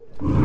Mm-hmm.